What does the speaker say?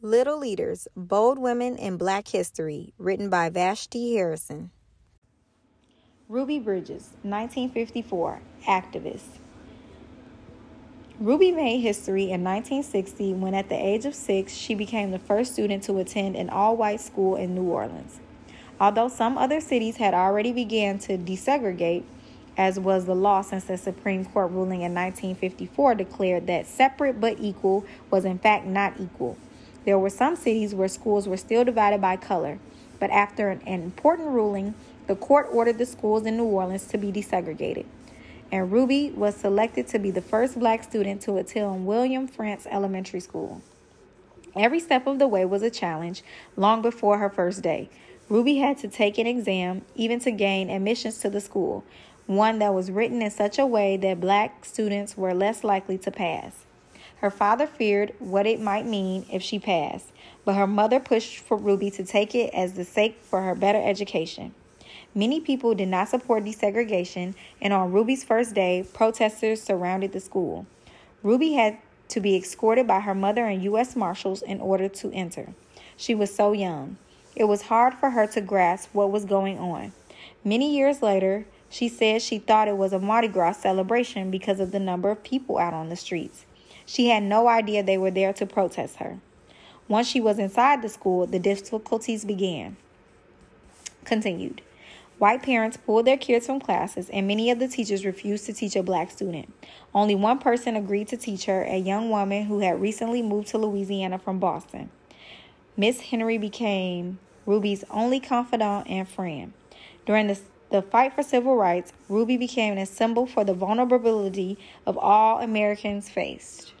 Little Leaders Bold Women in Black History, written by Vashti Harrison. Ruby Bridges, 1954, activist. Ruby made history in 1960 when, at the age of six, she became the first student to attend an all white school in New Orleans. Although some other cities had already begun to desegregate, as was the law since the Supreme Court ruling in 1954 declared that separate but equal was in fact not equal. There were some cities where schools were still divided by color, but after an, an important ruling, the court ordered the schools in New Orleans to be desegregated. And Ruby was selected to be the first black student to attend William Frantz Elementary School. Every step of the way was a challenge long before her first day. Ruby had to take an exam even to gain admissions to the school, one that was written in such a way that black students were less likely to pass. Her father feared what it might mean if she passed, but her mother pushed for Ruby to take it as the sake for her better education. Many people did not support desegregation, and on Ruby's first day, protesters surrounded the school. Ruby had to be escorted by her mother and U.S. Marshals in order to enter. She was so young. It was hard for her to grasp what was going on. Many years later, she said she thought it was a Mardi Gras celebration because of the number of people out on the streets. She had no idea they were there to protest her. Once she was inside the school, the difficulties began. Continued. White parents pulled their kids from classes, and many of the teachers refused to teach a black student. Only one person agreed to teach her, a young woman who had recently moved to Louisiana from Boston. Miss Henry became Ruby's only confidant and friend. During the the fight for civil rights, Ruby became a symbol for the vulnerability of all Americans faced.